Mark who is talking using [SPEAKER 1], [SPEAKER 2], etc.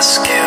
[SPEAKER 1] ask.